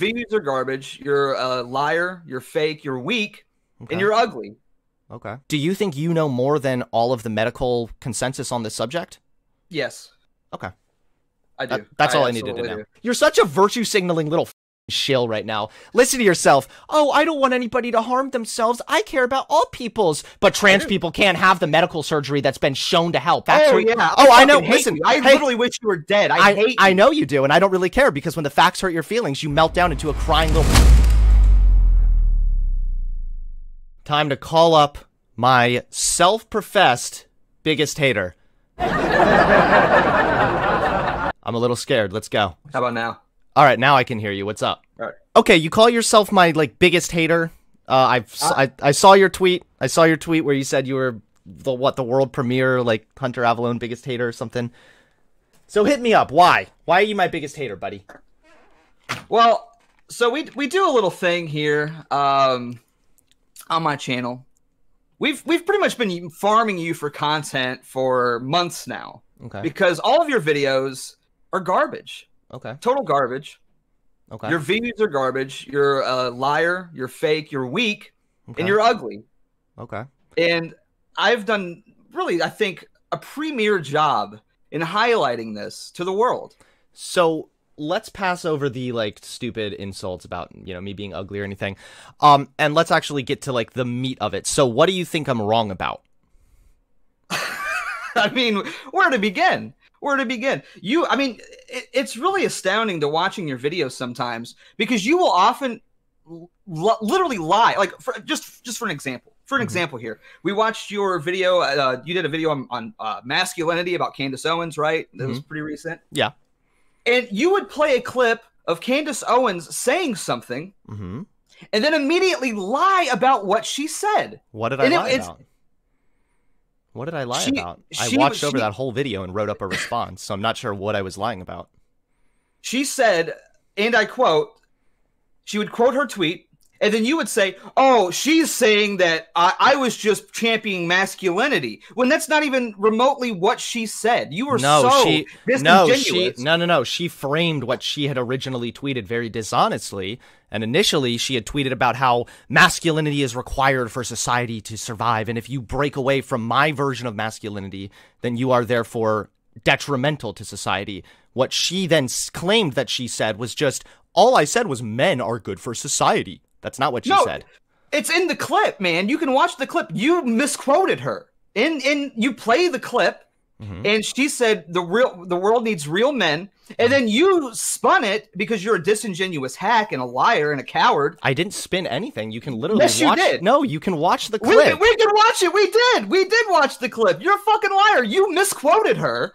views are garbage. You're a liar. You're fake. You're weak, Okay. and you're ugly. okay. Do you think you know more than all of the medical consensus on this subject? Yes. Okay. I do. That- that's all I needed to know. do. You're such a virtue signaling little f- shill right now. Listen to yourself. Oh, I don't want anybody to harm themselves. I care about all peoples. But trans people can't have the medical surgery that's been shown to help. That's oh what- yeah. Oh, I know. Listen, you. I hey, literally wish you were dead. I, I, hate. I you. know you do, and I don't really care because when the facts hurt your feelings, you melt down into a crying little. Time to call up my self-professed biggest hater. I'm a little scared. Let's go. How about now? All right, now I can hear you. What's up? Right. Okay, you call yourself my like biggest hater. Uh, I've s- I, I saw your tweet. I saw your tweet where you said you were the what the world premiere like Hunter Avallone biggest hater or something. So hit me up. Why? Why are you my biggest hater, buddy? Well, so we we do a little thing here um, on my channel. We've we've pretty much been farming you for content for months now Okay. because all of your videos are garbage, Okay. total garbage. Okay. Your views are garbage. You're a liar. You're fake. You're weak, okay. and you're ugly. okay. And I've done really, I think, a premier job in highlighting this to the world. So let's pass over the like stupid insults about you know me being ugly or anything, um, and let's actually get to like the meat of it. So what do you think I'm wrong about? I mean, where to begin? Where to begin? You, I mean, it, it's really astounding to watching your videos sometimes because you will often l- literally lie. Like, for, just just for an example, for an Mhm. example here, we watched your video. Uh, you did a video on, on uh, masculinity about Candace Owens, right? That was pretty recent. Yeah. And you would play a clip of Candace Owens saying something, Mm-hmm. and then immediately lie about what she said. What did I And it- lie it's- about? What did I lie She- about? I she- watched over she- that whole video and wrote up a response, so I'm not sure what I was lying about. she said, and I quote, she would quote her tweet, and then you would say, "Oh, she's saying that I, I was just championing masculinity," when that's not even remotely what she said. You were no, so she no, she no, no, no. She framed what she had originally tweeted very dishonestly. And initially, she had tweeted about how masculinity is required for society to survive, and if you break away from my version of masculinity, then you are therefore detrimental to society. What she then claimed that she said was just all I said was men are good for society. That's not what she No, said. It's in the clip, man. You can watch the clip. You misquoted her. In in you play the clip, Mhm. and she said the real the world needs real men, and then you spun it because you're a disingenuous hack and a liar and a coward. I didn't spin anything. You can literally Yes, you did. No, you can watch the We, clip. we can watch it. We did. We did watch the clip. You're a fucking liar. You misquoted her.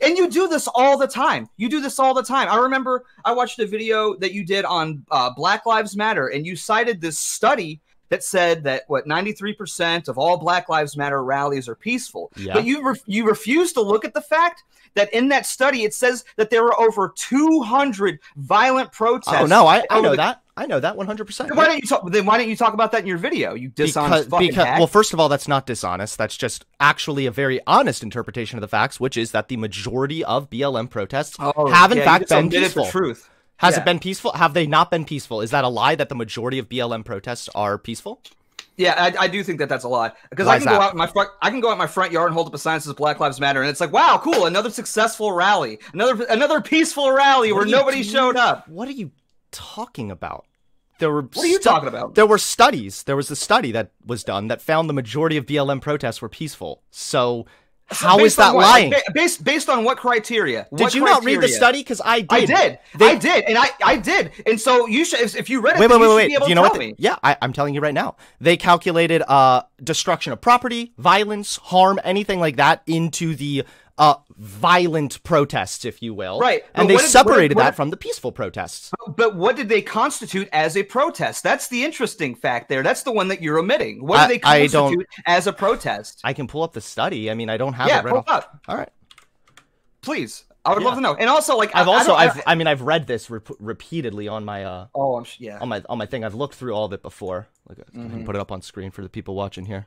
And you do this all the time. You do this all the time. I remember I watched a video that you did on uh, Black Lives Matter, and you cited this study that said that what 93% of all Black Lives Matter rallies are peaceful. Yeah. But you re- you refuse to look at the fact that in that study it says that there were over 200 violent protests. Oh no, I, I know the- that. I know that 100. percent Why don't you talk? Then why don't you talk about that in your video? You dishonest because, fucking because well, first of all, that's not dishonest. That's just actually a very honest interpretation of the facts, which is that the majority of BLM protests Oh, have in yeah, fact been peaceful. The truth. Has Yeah. it been peaceful? Have they not been peaceful? Is that a lie that the majority of BLM protests are peaceful? Yeah, I, I do think that that's a lie because I can go that? out in my front. I can go out in my front yard and hold up a sign that says Black Lives Matter, and it's like, wow, cool, another successful rally, another another peaceful rally What where nobody doing? showed up. What are you talking about? There were What are you talking about? There were studies. There was a study that was done that found the majority of BLM protests were peaceful. So how is that what? lying? Ba- Based based on what criteria? Did What you not read the study? Because I did. I did. They- I did, and I I did, and so you should. If, if you read it, Wait, wait, you wait, should be wait. able Do you to know what? yeah, I, I'm telling you right now. They calculated uh, destruction of property, violence, harm, anything like that into the uh, violent protests, if you will. Right, but And they did- what separated what that from the peaceful protests. But what did they constitute as a protest? That's the interesting fact there. That's the one that you're omitting. What I- do they I don't- constitute as a protest? I can pull up the study. I mean, I don't have yeah, it right pull off. up, All right. please. I would Yeah. love to know. And also, like, I've I- I also, I- I've, I mean, I've read this rep- repeatedly on my, uh, Oh, I'm yeah. on my, on my thing. I've looked through all of it before. Look, I Mm-hmm. can put it up on screen for the people watching here.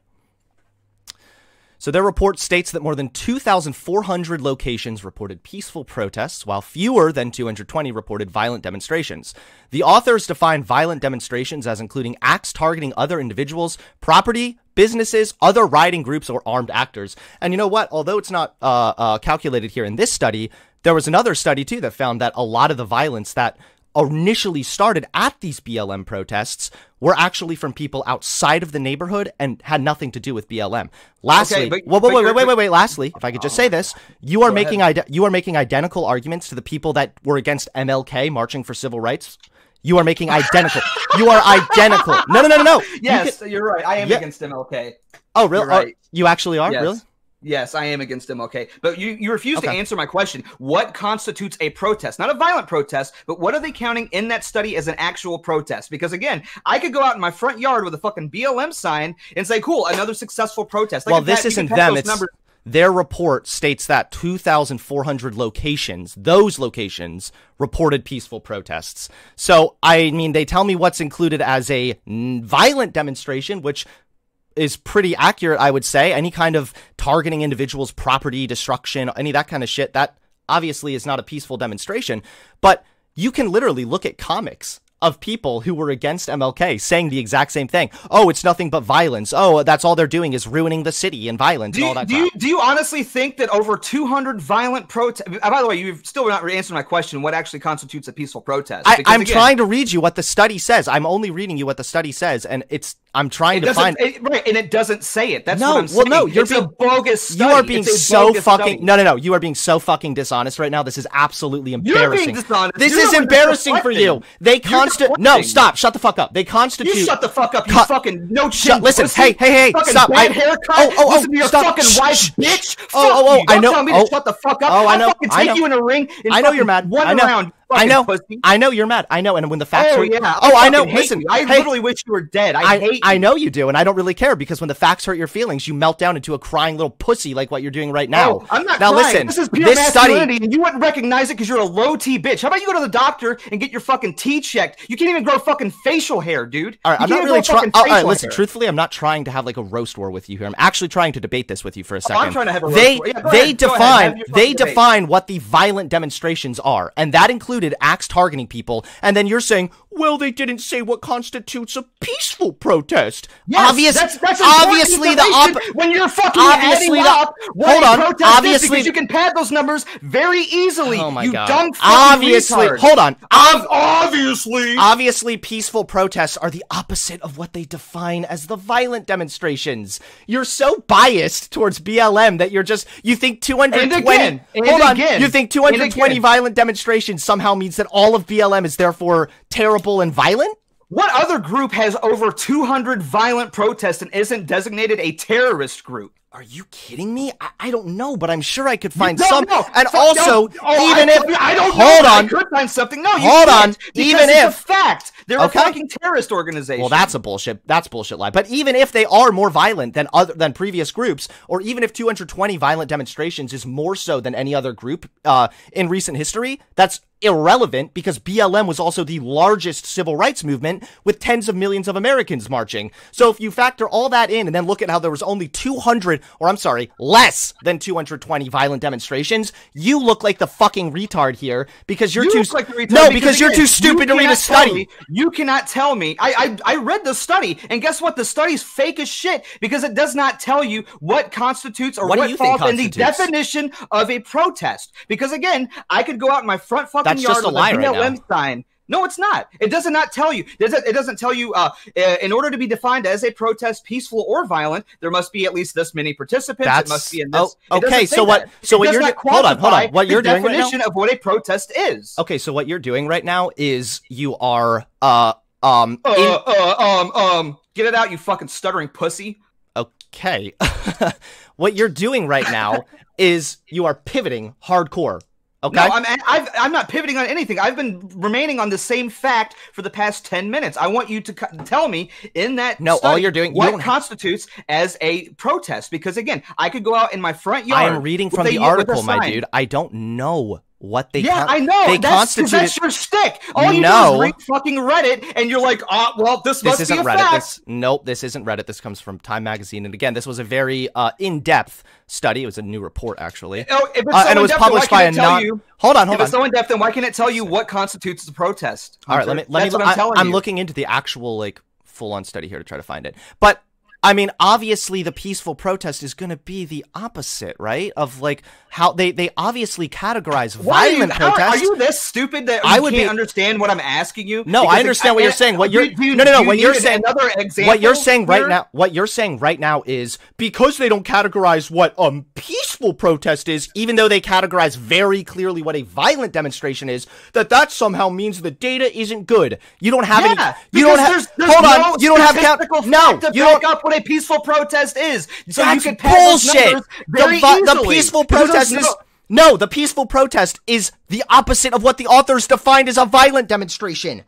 So their report states that more than 2,400 locations reported peaceful protests, while fewer than 220 reported violent demonstrations. The authors define violent demonstrations as including acts targeting other individuals, property, businesses, other rioting groups, or armed actors. And you know what? Although it's not uh, uh, calculated here in this study, there was another study too that found that a lot of the violence that initially started at these BLM protests were actually from people outside of the neighborhood and had nothing to do with BLM. Lastly, Okay, but- but wait, wait, wait, wait, wait. Lastly, if I could just say this, oh, you are making ide- you are making identical arguments to the people that were against MLK marching for civil rights. You are making identical. you are identical. No, no, no, no, no. Yes, you are right. I am Yeah. against MLK. oh, really? you're oh, right. Oh, you actually are? Yes. Really? Yes, I am against MLK. But you, you refuse to answer my question. What constitutes a protest? Not a violent protest, but what are they counting in that study as an actual protest? Because again, I could go out in my front yard with a fucking BLM sign and say, cool, another successful protest. Like well, this isn't them. It's numbers- their report states that 2,400 locations, those locations, reported peaceful protests. So, I mean, they tell me what's included as a violent demonstration, which is pretty accurate, I would say. Any kind of targeting individuals' property, destruction, any that kind of shit, that obviously is not a peaceful demonstration. But you can literally look at comics of people who were against MLK saying the exact same thing. Oh, it's nothing but violence. Oh, that's all they're doing is ruining the city and violence Do and all you, that do, you, do you honestly think that over 200 violent protests? By the way, you've still not answered my question. What actually constitutes a peaceful protest? I, Because, again, trying to read you what the study says. I'm only reading you what the study says, and it's I'm trying to find. it- right, and it doesn't say it. That's No, what I'm well, saying. no, you're it's being- bogus. You are being so fucking study. no no no. You are being so fucking dishonest right now. This is absolutely You're embarrassing. being dishonest. This You're is the one that's embarrassing for you. They You're constant no stop. Shut the fuck up. They constitute. You shut the fuck up, you Cut- fucking no. Shut- listen, pussy. hey, hey, hey, fucking stop. I- haircut. oh, oh, oh, Listen to oh, your stop. fucking Shh, wife, shh. bitch. Oh, oh Fuck oh, oh, you. I know- tell me oh. to shut the fuck up. Oh, I know. I'll fucking I know. you in a ring. And I know you're mad. One I know. round. I know. Pussy. I know you're mad. I know. And when the facts Oh are, yeah. oh, I know. Listen, you. I hey, literally wish you were dead. I, I, hate. I know you do, and I don't really care because when the facts hurt your feelings, you melt down into a crying little pussy like what you're doing right oh, now. Oh, I'm not now crying. listen, This is pure this study. and you wouldn't recognize it because you're a low T bitch. How about you go to the doctor and get your fucking T checked? You can't even grow fucking facial hair, dude. All right, You I'm can't really trying. Oh, all right, listen. hair. Truthfully, I'm not trying to have like a roast war with you here. I'm actually trying to debate this with you for a second. Oh, I'm trying to have a roast they war. Yeah, they ahead, define they define what the violent demonstrations are, and that included acts targeting people. And then you're saying, well, they didn't say what constitutes a peaceful protest. Yes, Obvious, that's, that's important obviously the op- information when you're fucking obviously adding the- up what hold on, obviously- because you can pad those numbers very easily. Oh my you god! dumb obviously, retard. hold on. Ob- obviously. Obviously, peaceful protests are the opposite of what they define as the violent demonstrations. You're so biased towards BLM that you're just you think 220 And again, and Hold on. again, you think 220 violent demonstrations somehow means that all of BLM is therefore terrible and violent? What other group has over 200 violent protests and isn't designated a terrorist group? Are you kidding me? I, I don't know, but I'm sure I could find some. and also. Oh, even I, if I don't know, hold but on, I could find something. No, you Hold on, because even it's if- a fact they're Okay. a fucking terrorist organization. Well, that's a bullshit. That's bullshit lie. But even if they are more violent than other than previous groups, or even if 220 violent demonstrations is more so than any other group uh, in recent history, that's irrelevant because BLM was also the largest civil rights movement with tens of millions of Americans marching. So if you factor all that in and then look at how there was only 200, or I'm sorry, less than 220 violent demonstrations, you look like the fucking retard here because you're You too look like the retard no because, you're again, too stupid you to read a study. me- you cannot tell me. I, I I read the study, and guess what? The study's fake as shit because it does not tell you what constitutes or What what, do you think falls in the definition of a protest. Because again, I could go out in my front fucking That's yard just a lie a right now. sign. No, it's not. It does not tell you. It doesn't, tell you. Uh, uh, in order to be defined as a protest, peaceful or violent, there must be at least this many participants. That's- it must be in oh, this. doesn't okay, so what- that. so It what you're do- hold on, hold on. What you're doing right now- definition of what a protest is. Okay, so what you're doing right now is you are uh um Uh, in- uh, um, um, get it out, you fucking stuttering pussy. okay. what you're doing right now is you are pivoting hardcore. Okay? No, I'm, I've, I'm not pivoting on anything. I've been remaining on the same fact for the past 10 minutes. I want you to co- tell me in that No, all you're doing- what don't- constitutes as a protest. Because again, I could go out in my front yard. I am reading from the a article, my dude. I don't know what they yeah, con- I know. they that's, constituted that's your stick. All you No. do is read fucking Reddit, and you're like, oh, well, this, this must isn't be a Reddit. fact. This nope, this isn't Reddit. This comes from Time Magazine, and again, this was a very uh, in-depth study. It was a new report, actually, Oh, if it's uh, so and it was in-depth, published by a non. you? Hold on, If hold it's so in depth, then why can't it tell you what constitutes a protest? All right, let me let That's me. what I'm I, telling I'm you. looking into the actual like full-on study here to try to find it, but. I mean, obviously, the peaceful protest is going to be the opposite, right? Of like how they they obviously categorize Why are you, violent how- protest. Are you this stupid that I would can't be- understand what I'm asking you? No, I Because understand what you're saying. What you're- you- no, no, no, you what you're saying- Another example. what you're saying right now what you're saying right now is because they don't categorize what um peaceful protest is even though they categorize very clearly what a violent demonstration is that that somehow means the data isn't good you don't have Yeah, any you don't have there's, there's hold no on you don't have statistical no you don't a peaceful protest is. So that's you can bullshit the, the peaceful protest is no- the peaceful protest is the opposite of what the authors defined as a violent demonstration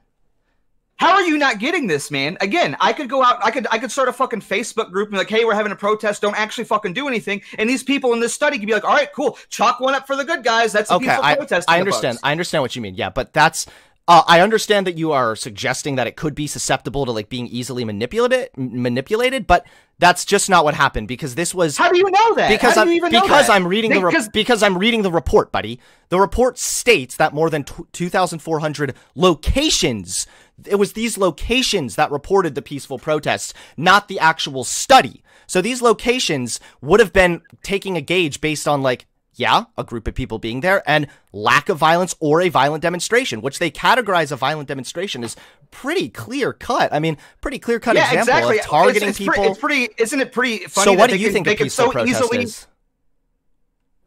How are you not getting this, man? Again, I could go out, I could, I could start a fucking Facebook group and be like, hey, we're having a protest. Don't actually fucking do anything. And these people in this study could be like, all right, cool, chalk one up for the good guys. That's a okay peaceful I, protest. I understand i understand what you mean yeah but that's uh, I understand that you are suggesting that it could be susceptible to like being easily manipulated, manipulated, but that's just not what happened because this was How do you know that? because How I'm do you even know because? I'm reading the re- Because- I'm reading the report, buddy. The report states that more than t- 2,400 locations. It was these locations that reported the peaceful protests, not the actual study. So these locations would have been taking a gauge based on like yeah, a group of people being there, and lack of violence or a violent demonstration, which they categorize a violent demonstration as pretty clear cut. I mean, pretty clear cut yeah, example exactly. of targeting it's, it's people. Pretty, it's pretty, isn't it pretty funny? so, that what do they you can- think they a peaceful so protest easily, is?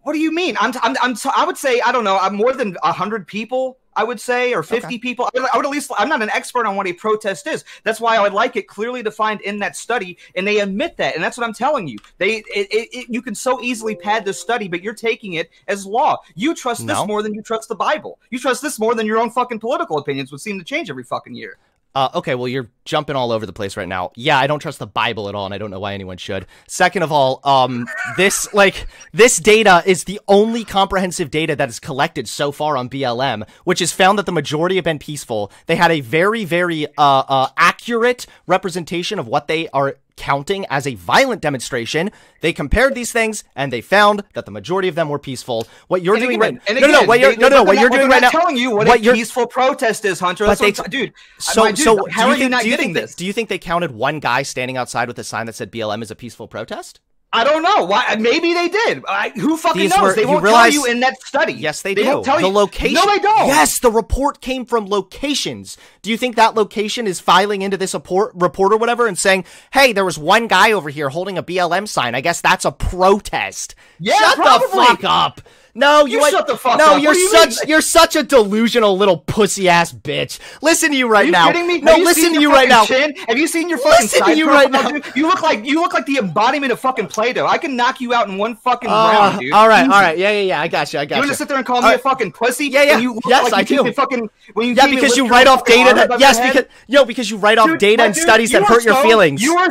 What do you mean? I'm, I'm, I'm, so I would say, I don't know, I'm more than 100 people, I would say, or 50 people. I would, I would at least, I'm not an expert on what a protest is. That's why I would like it clearly defined in that study, and they admit that. And that's what I'm telling you. They, it, it, it, You can so easily pad this study, but you're taking it as law. You trust this more than you trust the Bible. You trust this more than your own fucking political opinions would seem to change every fucking year. Uh, okay, well, you're jumping all over the place right now. Yeah, I don't trust the Bible at all, and I don't know why anyone should. Second of all, um, this, like, this data is the only comprehensive data that is collected so far on BLM, which has found that the majority have been peaceful. They had a very, very, uh, uh, accurate representation of what they are counting as a violent demonstration. They compared these things, and they found that the majority of them were peaceful. What you're And doing again- right and no, no, no, what you're, they- no, no, what you're doing right now. telling you what, what a peaceful protest is, Hunter. But That's what they- I'm t- dude. So, dude, so how are you think- not getting this? Do you think they counted one guy standing outside with a sign that said BLM is a peaceful protest? I don't know. Why? Maybe they did. I, who fucking These knows? were- they won't realize- tell you in that study. Yes, they, they do. Won't tell the you. location. No, they don't. Yes, the report came from locations. Do you think that location is filing into this report, report or whatever and saying, "Hey, there was one guy over here holding a BLM sign. I guess that's a protest." Yeah, shut probably. the fuck up. No, you, You ain't- shut the fuck no, up. you're What do you such mean? you're such a delusional little pussy ass bitch. Listen to you right Are you now. kidding me? No, listen to you right now. Chin? Have you seen your fucking Listen to you right now. dude? You look like you look like the embodiment of fucking Play-Doh. I can knock you out in one fucking Uh, round, dude. All right, all right, yeah, yeah, yeah. I got you. I got You you. want to sit there and call All me a fucking pussy? Yeah, yeah. You Yes, like I do. Fucking, when you Yeah, because you write off data that yes, because yo, because you write off data and studies that hurt your feelings. You are.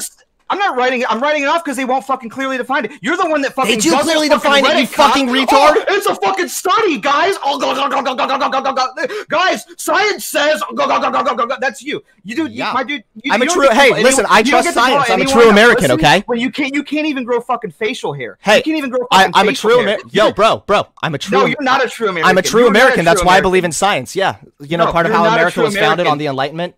I'm not writing it. I'm writing it off because they won't fucking clearly define it. You're the one that fucking. Do does clearly define it, you fucking Oh, retard. it's a fucking study, guys. Oh, go, go, go, go, go, go, go, go, go, guys, science says go, go, go, go, go, go, go. That's you. You do, Yeah. you, my dude. You, I'm a you don't true- hey, call listen, I trust get to call science. I'm a true American, okay? When you can't, you can't even grow fucking facial hair. Hey, you can't even grow. I, I'm a true. American. Yo, bro, bro, I'm a true. No, you're not a true American. I'm a true a American. That's why I believe in science. Yeah, you know, part of how America was founded on the Enlightenment.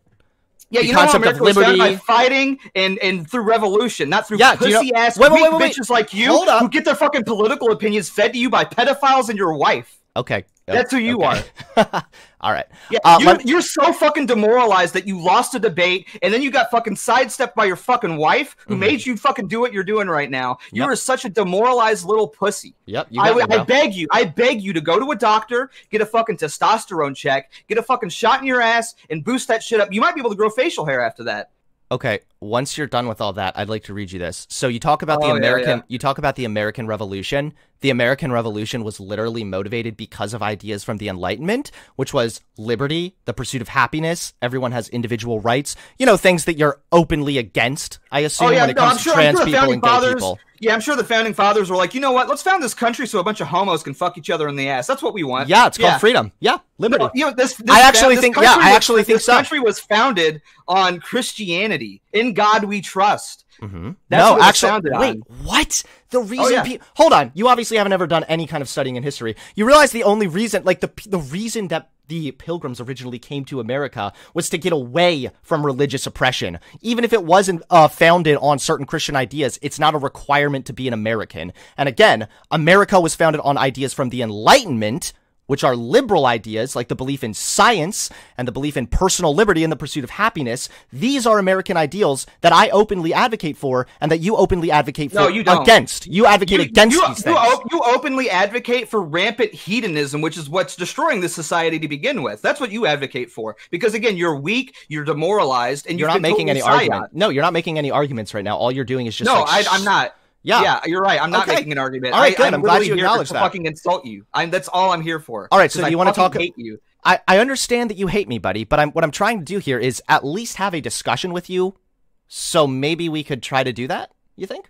Yeah, the you know how America was founded liberty. by fighting and and through revolution, not through Yeah, do you know- pussy ass wait, wait, wait, wait, bitches like you who get their fucking political opinions fed to you by pedophiles and your wife. Okay, That's who you okay. All right. Yeah, Uh, you're, you're so fucking demoralized that you lost a debate and then you got fucking sidestepped by your fucking wife who made you fucking do what you're doing right now. You Mm-hmm. Yep. are such a demoralized little pussy. Yep, I, me, I beg you, I beg you to go to a doctor, get a fucking testosterone check, get a fucking shot in your ass, and boost that shit up. You might be able to grow facial hair after that. Okay. Once you're done with all that, I'd like to read you this. So you talk about the Oh, yeah, American yeah. you talk about the American Revolution. The American Revolution was literally motivated because of ideas from the Enlightenment, which was liberty, the pursuit of happiness, everyone has individual rights, you know, things that you're openly against, I assume, oh, when it Oh, no, comes I'm to sure, trans sure people and gay fathers. people. Yeah, I'm sure the founding fathers were like, you know what? Let's found this country so a bunch of homos can fuck each other in the ass. That's what we want. Yeah, it's called freedom. Yeah, liberty. No, you know, this, this I actually this think- yeah, I was- actually think this so. country was founded on Christianity. In God we trust. Mm-hmm. That's no, actually, wait, on. what? The reason? yeah. pe- Hold on, you obviously haven't ever done any kind of studying in history. You realize the only reason, like the the reason that the Pilgrims originally came to America was to get away from religious oppression. Even if it wasn't uh, founded on certain Christian ideas, it's not a requirement to be an American. And again, America was founded on ideas from the Enlightenment. Which are liberal ideas like the belief in science and the belief in personal liberty and the pursuit of happiness. These are American ideals that I openly advocate for and that you openly advocate for No, you don't. against. You advocate against you, these you things. you openly advocate for rampant hedonism, which is what's destroying this society to begin with. That's what you advocate for. Because again, you're weak, you're demoralized, and you're you've not making any argument. No, you're not making any arguments right now. All you're doing is just No, like, I, I'm not. Yeah. yeah, you're right. I'm not Okay. making an argument. All right, good. I'm, I'm glad you acknowledge to that. fucking insult you. I'm. That's all I'm here for. All right. So you I wanna fucking talk- Hate you? I, I understand that you hate me, buddy, but I'm what I'm trying to do here is at least have a discussion with you. So maybe we could try to do that. You think?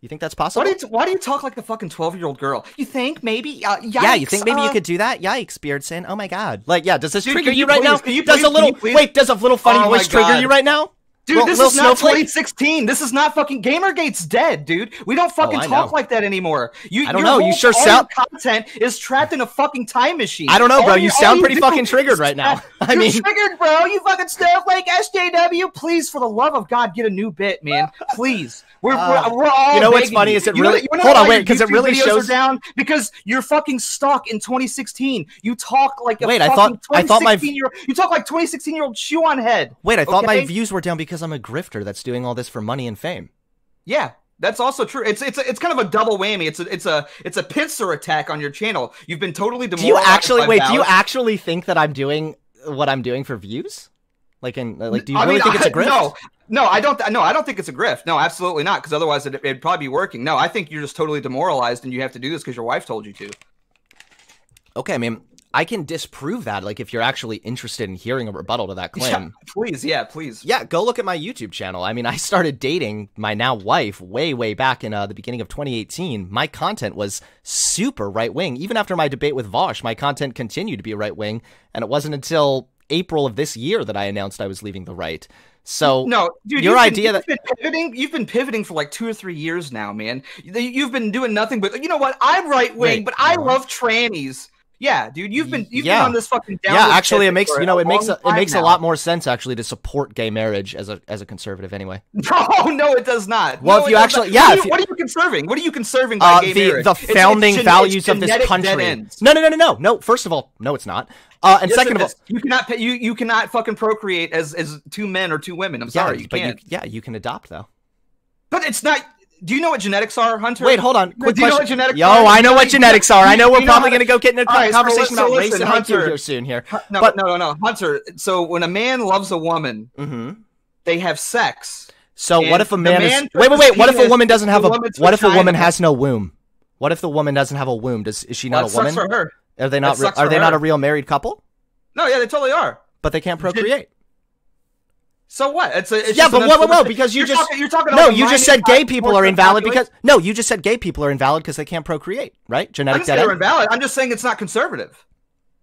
You think that's possible? Why do you Why do you talk like a fucking twelve year old girl? You think maybe? Uh, yeah, you think maybe you uh, could do that? Yikes, Beardson. Oh my god. Like, yeah, does this Dude, trigger you, you right now? please- can you does please- a little you wait, does a little funny Oh voice trigger you right now? Dude, this is not snowflake? 2016. This is not fucking Gamergate's dead, dude. We don't oh, fucking Oh, talk know. like that anymore. You, I don't know, you sure all sound- content is trapped in a fucking time machine. I don't know, All bro. You all sound pretty fucking triggered right now. I mean- triggered, bro. You fucking snowflake, SJW. Please, for the love of God, get a new bit, man. Please. We're, Uh, we're, we're all. you know what's begging funny is it You know- really- you know hold on, wait, because it really shows- down because you're fucking stuck in 2016. You talk like a Wait, I thought- I thought my- year You talk like 2016 year old shoe on head. Wait, I thought my views were down because I'm a grifter that's doing all this for money and fame. Yeah, that's also true. It's it's it's kind of a double whammy. It's a it's a it's a pincer attack on your channel. You've been totally Do you actually wait? Do you actually think that I'm doing what I'm doing for views? Like, in like, do you I really mean, think it's a grift? No, no, I don't. No, I don't think it's a grift. No, absolutely not. Because otherwise, it, it'd probably be working. No, I think you're just totally demoralized, and you have to do this because your wife told you to. Okay, I mean, I can disprove that. Like, if you're actually interested in hearing a rebuttal to that claim. please, yeah, please. Yeah, go look at my YouTube channel. I mean, I started dating my now wife way, way back in uh, the beginning of 2018. My content was super right wing. Even after my debate with Vaush, my content continued to be right wing. And it wasn't until April of this year that I announced I was leaving the right. So, No, dude, Your idea been, you've been pivoting. You've been pivoting for like two or three years now, man. You- You've been doing nothing but you know what? I'm right wing, but I love trannies. Yeah, dude, you've been you've Yeah. been on this fucking yeah, actually, it makes you know it makes a, it makes a lot more sense actually to support gay marriage as a as a conservative anyway. No, no, it does not. Well, No, if you actually- not. yeah, what are, you, you- what are you conserving? What are you conserving by Uh, gay the marriage? the It's- it's founding values it's of this country. No, no, no, no, no, no. First of all, no, it's not. Uh, and Yes, second of all, you cannot you you cannot fucking procreate as as two men or two women. I'm yeah, sorry, you but can't. you yeah you can adopt though. But it's not. Do you know what genetics are, Hunter? Wait, hold on. Quick do you know question. what genetics Yo, are? I know what genetics are. I know we're probably going to go get in a right, conversation so about race and Hunter. here soon here. No, But- no, no, no, Hunter. So when a man loves a woman, hmm they have sex. So what if a man, man is wait, wait, wait? What if a woman doesn't have a? What if a woman has no womb? What if the woman doesn't have a womb? Does is she not Well, a woman? for her. Are they not? Re- are they not a real married couple? No, yeah, they totally are. But they can't procreate. So what? It's a it's Yeah, but whoa, whoa, whoa! Because you you're just talking, you're talking no, you just said gay people are invalid population? because no, you just said gay people are invalid because they can't procreate, right? Genetic dead they're invalid. I'm just saying it's not conservative.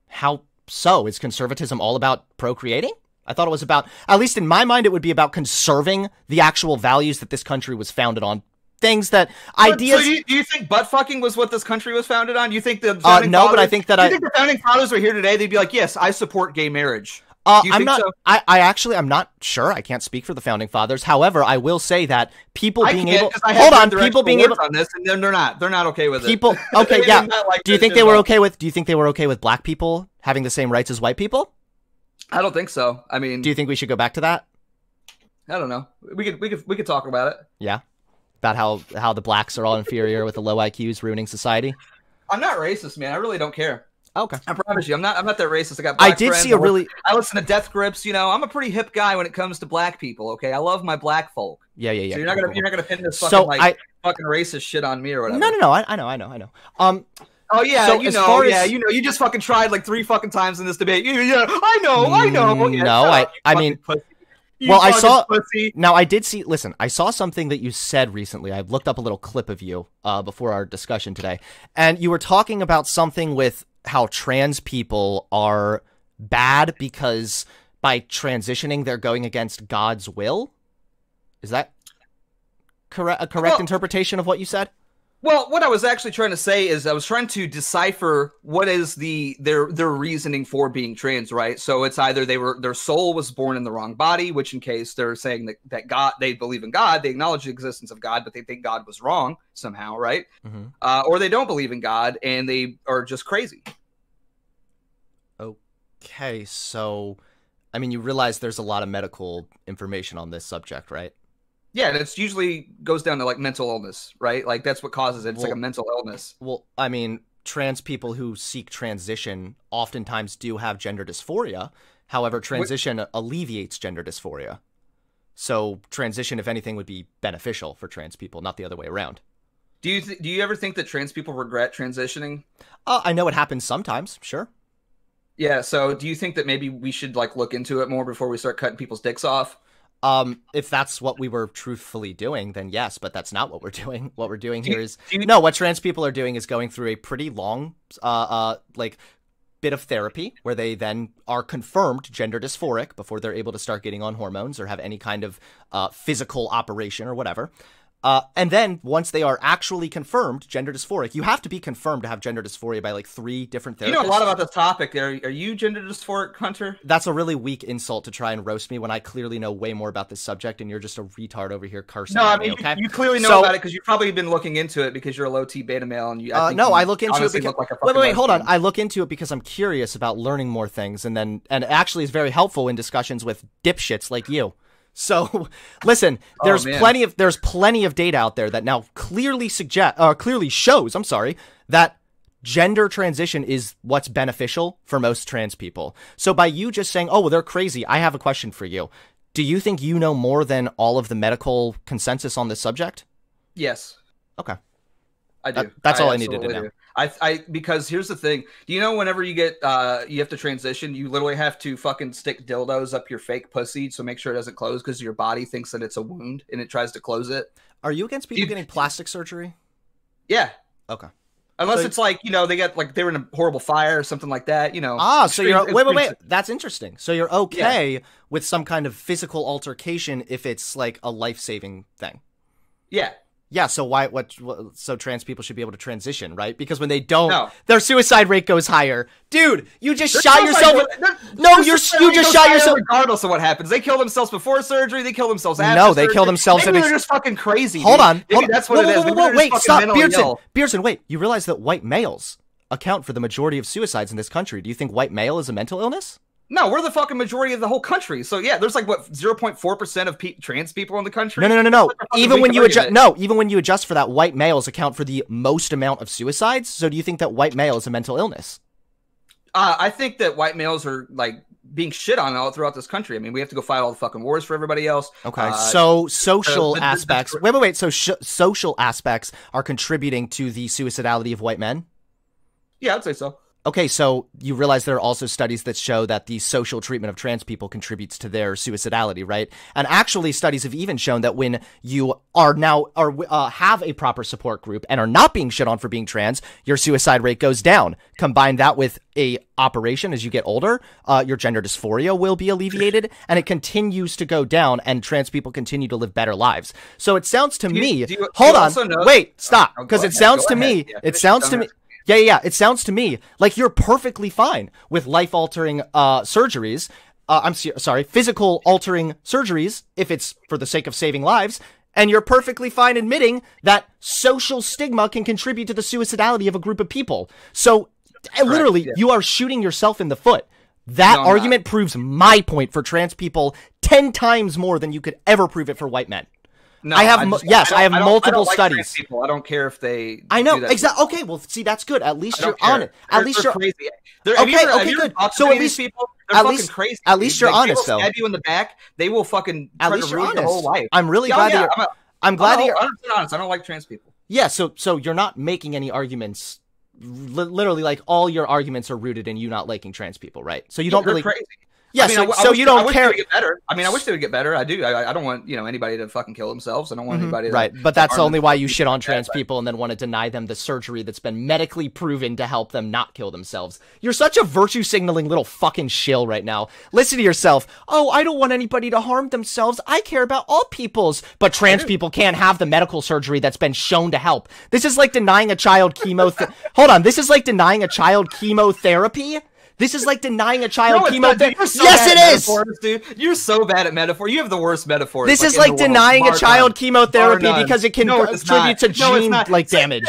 How so? Is conservatism all about procreating? I thought it was about, at least in my mind, it would be about conserving the actual values that this country was founded on. Things that But- ideas. So you, do you think butt fucking was what this country was founded on? Do you think the Uh, no, but I think that do you I- think the founding fathers were here today? They'd be like, "Yes, I support gay marriage." Uh, I'm not. so? I, I actually, I'm not sure. I can't speak for the founding fathers. However, I will say that people I being I Hold on, people being able. on this, and then they're not. They're not okay with it. People. Okay, yeah. like Do you think they were okay with? Do you think they were okay with black people having the same rights as white people? I don't think so. I mean, Do you think we should go back to that? I don't know. We could we could we could talk about it. Yeah, about how how the blacks are all inferior with the low IQs ruining society. I'm not racist, man. I really don't care. Okay. I promise you, I'm not. I'm not that racist. I got. I did friends. see a I really I listen to Death Grips. You know, I'm a pretty hip guy when it comes to black people. Okay, I love my black folk. yeah yeah yeah. so you're not gonna you're not gonna pin this fucking so like I fucking racist shit on me or whatever. no no no I, I know I know I know. Um Oh yeah, So you know, yeah, as- you know, you just fucking tried like three fucking times in this debate. Yeah, yeah, I know, I know. Yeah, No, I- I mean- pussy. You well, I saw- pussy. Now I did see. Listen, I saw something that you said recently. I looked up a little clip of you uh, before our discussion today, and you were talking about something with how trans people are bad because by transitioning they're going against God's will. Is that correct? A correct Well- interpretation of what you said? Well, what I was actually trying to say is I was trying to decipher what is the their their reasoning for being trans, right? So it's either they were their soul was born in the wrong body, which in case they're saying that, that God they believe in God, they acknowledge the existence of God, but they think God was wrong somehow, right? Mm-hmm. Uh, or they don't believe in God and they are just crazy. Okay, so I mean, you realize there's a lot of medical information on this subject, right? Yeah, and it's usually goes down to like mental illness, right? Like that's what causes it. It's like a mental illness. Well, I mean, trans people who seek transition oftentimes do have gender dysphoria. However, transition alleviates gender dysphoria. So, transition, if anything, would be beneficial for trans people, not the other way around. Do you th- do you ever think that trans people regret transitioning? Uh, I know it happens sometimes, sure. Yeah, so do you think that maybe we should like look into it more before we start cutting people's dicks off? Um, if that's what we were truthfully doing, then yes, but that's not what we're doing. What we're doing Do you- here is do you- no. What trans people are doing is going through a pretty long, uh, uh, like bit of therapy where they then are confirmed gender dysphoric before they're able to start getting on hormones or have any kind of uh, physical operation or whatever. Uh, and then once they are actually confirmed gender dysphoric, you have to be confirmed to have gender dysphoria by like three different therapists. You know a lot about this topic. Are, are you gender dysphoric, Hunter? That's a really weak insult to try and roast me when I clearly know way more about this subject, and you're just a retard over here cursing. No, I at me, mean okay? you, you clearly know So- about it because you've probably been looking into it because you're a low T beta male and you. I Uh, no, you I look into it because like wait, wait, wait, hold on. I look into it because I'm curious about learning more things, and then and actually is very helpful in discussions with dipshits like you. So, listen, Oh, there's man. plenty of there's plenty of data out there that now clearly suggest uh, clearly shows. I'm sorry that gender transition is what's beneficial for most trans people. So by you just saying, "Oh, well, they're crazy," I have a question for you. Do you think you know more than all of the medical consensus on this subject? Yes, Okay. I do. That- that's all I needed to know. do. I, I, because here's the thing. Do you know whenever you get, uh, you have to transition, you literally have to fucking stick dildos up your fake pussy so make sure it doesn't close because your body thinks that it's a wound and it tries to close it. Are you against people You- getting plastic surgery? Yeah, Okay. unless So- it's like you know they got like they were in a horrible fire or something like that. You know. Ah, so you're wait, wait, wait. That's interesting. So you're okay with some kind of physical altercation if it's like a life saving thing. Yeah. Yeah. So why? What, what? So trans people should be able to transition, right? Because when they don't, No. their suicide rate goes higher. Dude, you just Their shot yourself. rate- No, you're- you just shot yourself- Regardless of what happens, they kill themselves before surgery. They kill themselves after. No, they kill themselves Maybe they're just fucking crazy. Hold dude. on. Hold on. that's what whoa, it whoa. Whoa, whoa, wait, stop, Beardson. ill. Beardson, wait. You realize that white males account for the majority of suicides in this country. Do you think white male is a mental illness? No, we're the fucking majority of the whole country. So yeah, there's like what 0.4 percent of pe- trans people in the country. No, no, no, no, no. That's like a fucking Even when you adjust, no, even when you adjust for that, white males account for the most amount of suicides. So do you think that white male is a mental illness? Uh, I think that white males are like being shit on all throughout this country. I mean, we have to go fight all the fucking wars for everybody else. Okay, Uh, so social the- aspects. wait, wait, wait. So sh- social aspects are contributing to the suicidality of white men. yeah, I'd say so. Okay, so you realize there are also studies that show that the social treatment of trans people contributes to their suicidality, right? And actually, studies have even shown that when you are now or uh, have a proper support group and are not being shit on for being trans, your suicide rate goes down. Combine that with a operation as you get older, uh, your gender dysphoria will be alleviated, and it continues to go down, and trans people continue to live better lives. So it sounds to Do you- me. do you- hold do you on, know- wait, stop, Oh, because it sounds to me. It sounds to me. Yeah, yeah, yeah. It sounds to me like you're perfectly fine with life altering uh, surgeries. Uh, I'm sorry, physical altering surgeries if it's for the sake of saving lives. And you're perfectly fine admitting that social stigma can contribute to the suicidality of a group of people. So, uh, literally, yeah. you are shooting yourself in the foot. That No, argument proves my point for trans people 10 times more than you could ever prove it for white men. No, I have mo- just- yes, I have don't- don't- multiple don't like studies. people. I don't care if they. I know exactly. Okay, well, see, that's good. At least you're care. on it. At They're- least they're you're crazy. They're, Okay, ever- okay, good. So at least- people, they're at fucking least- crazy. at least you're Like, honest, though. Stab you in the back. They will fucking At least you're your whole honest. life. I'm really Yeah, glad yeah, that you're. I'm, I'm glad that I'm you're. 100% honest. I don't like trans people. Yeah, so so you're not making any arguments. Literally, like all your arguments are rooted in you not liking trans people, right? So you don't really. crazy. Yeah, I mean, so, I so wish- you don't care. Get better. I mean, I wish they would get better. I do. I, I don't want you know anybody to fucking kill themselves. I don't want Mhm, anybody. To, right, but that's only why you shit on trans people and then want to deny them the surgery that's been medically proven to help them not kill themselves. You're such a virtue signaling little fucking shill right now. Listen to yourself. Oh, I don't want anybody to harm themselves. I care about all peoples. But trans people can't have the medical surgery that's been shown to help. This is like denying a child chemo. Hold on, this is like denying a child chemotherapy. This is like denying a child No, chemotherapy. So yes, it is. dude. You're so bad at metaphor. You have the worst metaphors. This is like denying a child chemotherapy because it can No, contribute to gene not. like damage.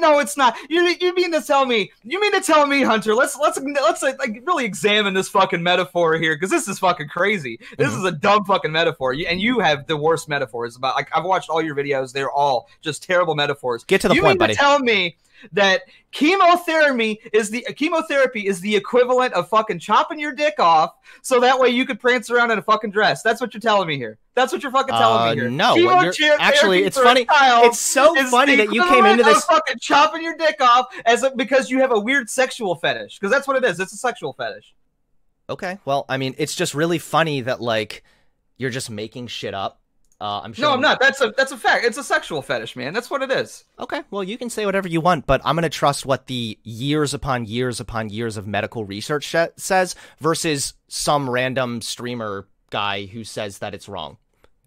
know it's not. You you mean to tell me? You mean to tell me, Hunter? Let's let's let's like, like really examine this fucking metaphor here because this is fucking crazy. This Mhm. is a dumb fucking metaphor. You, and you have the worst metaphors about. Like I've watched all your videos. They're all just terrible metaphors. Get to the you point, mean buddy. to tell me that chemotherapy is the chemotherapy is the equivalent of fucking chopping your dick off so that way you could prance around in a fucking dress. That's what you're telling me here. That's what you're fucking telling Uh, me here. no, actually, it's funny- It's so funny that you came into this. fucking chopping your dick off as a, because you have a weird sexual fetish. Because that's what it is. It's a sexual fetish. Okay, well, I mean, it's just really funny that like you're just making shit up. Uh, I'm sure. No, I'm not. That's a that's a fact. It's a sexual fetish, man. That's what it is. Okay, well, you can say whatever you want, but I'm going to trust what the years upon years upon years of medical research says versus some random streamer guy who says that it's wrong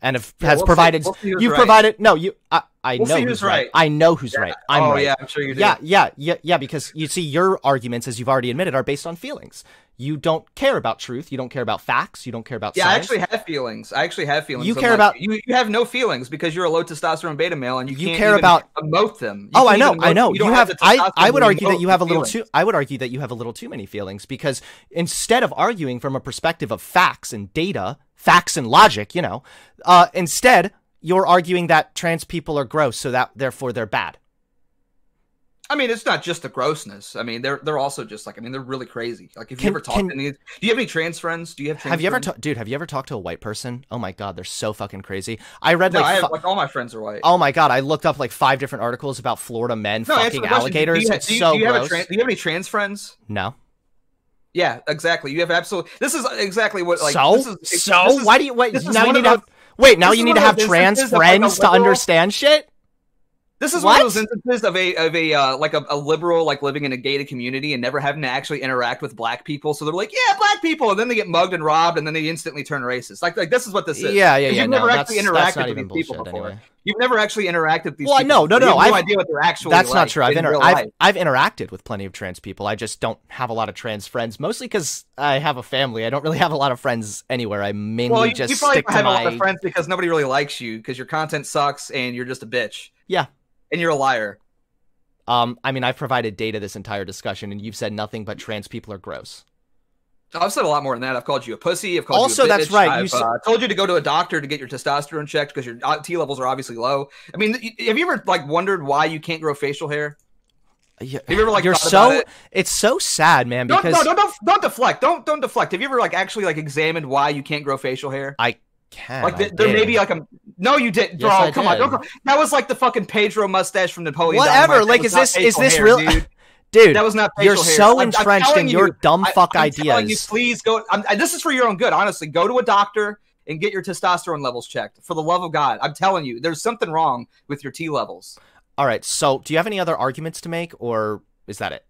and if, Yeah, has we'll see- provided. we'll see who's you right. provided. No, you. I, I We'll know see who's who's right. right. I know who's right. Oh, I'm oh right. yeah, I'm sure you do. Yeah, yeah, yeah, yeah. Because you see, your arguments, as you've already admitted, are based on feelings. You don't care about truth. You don't care about facts. You don't care about Yeah, I actually have feelings. I actually have feelings. You I'm care like, about- you. You have no feelings because you're a low testosterone beta male, and you, You can't care about- emote them. You Oh, I know, I know. You, You have. the I. I would argue that you have a little feelings. too. I would argue that you have a little too many feelings because instead of arguing from a perspective of facts and data, facts and logic, you know, uh, instead you're arguing that trans people are gross, so that therefore they're bad. I mean, it's not just the grossness. I mean, they're they're also just like I mean, they're really crazy. Like, if Can- you ever talk can- to any, do you have any trans friends? Do you have trans have you ever, friends? ta- dude? Have you ever talked to a white person? Oh my god, they're so fucking crazy. I read no, like. I have, like all my friends are white. Oh my god, I looked up like five different articles about Florida men no, fucking the question. alligators. Do you, it's do you, so do you have a gross. trans, do you have any trans friends? no. Yeah, exactly. You have absolutely. This is exactly what like. so this is, so this is- why do you wait? Now you need to have wait. Now you need to have trans like, friends to understand shit. This is one of those instances of a of a uh, like a, a liberal like living in a gated community and never having to actually interact with black people. So they're like, yeah, black people, and then they get mugged and robbed, and then they instantly turn racist. Like like this is what this is. Yeah, yeah, yeah. You've no, never actually interacted with these people before. anyway. You've never actually interacted with these. Well, people. no, no, You no, have no I've- idea what they're actually. That's not true. I've, inter- I've. I've interacted with plenty of trans people. I just don't have a lot of trans friends, mostly because I have a family. I don't really have a lot of friends anywhere. I mainly Well, you, just you probably have a lot of friends because nobody really likes you because your content sucks and you're just a bitch. Yeah. and you're a liar. Um, I mean, I've provided data this entire discussion, and you've said nothing but trans people are gross. I've said a lot more than that. I've called you a pussy. I've called Also, you a bitch. that's right. I've s- uh, told you to go to a doctor to get your testosterone checked because your uh, T levels are obviously low. I mean, have you ever like wondered why you can't grow facial hair? Yeah, Have you ever, like, you're so. it? It's so sad, man. Don't, no, don't, don't don't deflect. Don't don't deflect. Have you ever like actually like examined why you can't grow facial hair? I can Like I th- there may be like a no, you did, bro. Yes, I come on, don't that was like the fucking Pedro mustache from Napoleon. Whatever. Like, is this- is this hair, real- dude. That was not. you're facial hair. so I'm- I'm entrenched in telling your you, dumb I- fuck I'm telling you, ideas. please go. I'm, this is for your own good. Honestly, go to a doctor and get your testosterone levels checked. For the love of God, I'm telling you, there's something wrong with your T levels. All right. So, do you have any other arguments to make, or is that it?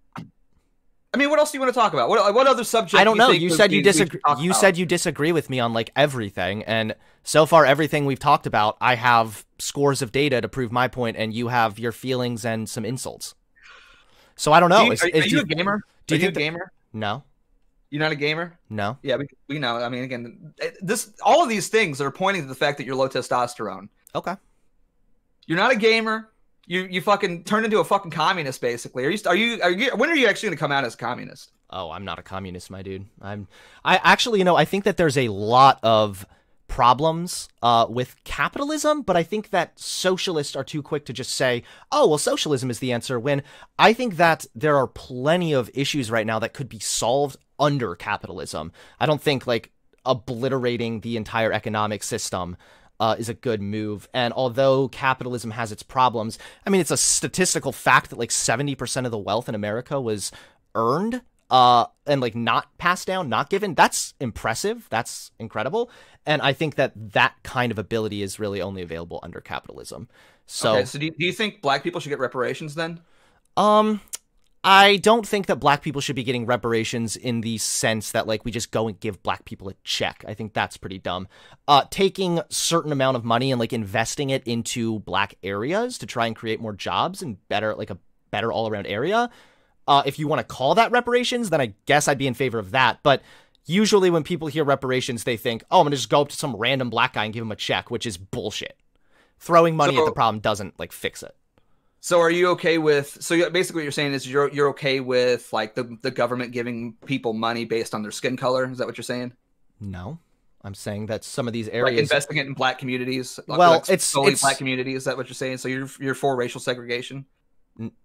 I mean, what else do you want to talk about? What what other subject? I don't do know. You said you disagree. You about? said you disagree with me on like everything, and so far everything we've talked about, I have scores of data to prove my point, and you have your feelings and some insults. So I don't know. Do you- Is- are, is- are you a gamer? do you you think that- gamer? no, You're not a gamer. no. Yeah, we, we know. I mean, again, this all of these things are pointing to the fact that you're low testosterone. Okay. You're not a gamer. You you fucking turn into a fucking communist basically. Are you are you are you when are you actually going to come out as a communist? Oh, I'm not a communist, my dude. I'm. I actually, you know, I think that there's a lot of problems uh, with capitalism, but I think that socialists are too quick to just say, oh, well, socialism is the answer, when I think that there are plenty of issues right now that could be solved under capitalism. I don't think like obliterating the entire economic system uh, is a good move. And although capitalism has its problems, I mean, it's a statistical fact that like 70% of the wealth in America was earned uh, and like not passed down, not given. That's impressive. That's incredible. And I think that that kind of ability is really only available under capitalism. So, okay, so do you, do you think black people should get reparations then? Um, I don't think that black people should be getting reparations in the sense that like we just go and give black people a check. I think that's pretty dumb. Uh, taking certain amount of money and like investing it into black areas to try and create more jobs and better like a better all around area. Uh, if you want to call that reparations, then I guess I'd be in favor of that. But usually when people hear reparations, they think, oh, I'm going to just go up to some random black guy and give him a check, which is bullshit. Throwing money so, at the problem doesn't like fix it. So are you okay with so basically what you're saying is you're you're okay with like the the government giving people money based on their skin color? Is that what you're saying? No. I'm saying that some of these areas like investing it in black communities. Well, like it's solely it's, black communities. Is that what you're saying? So you're you're for racial segregation?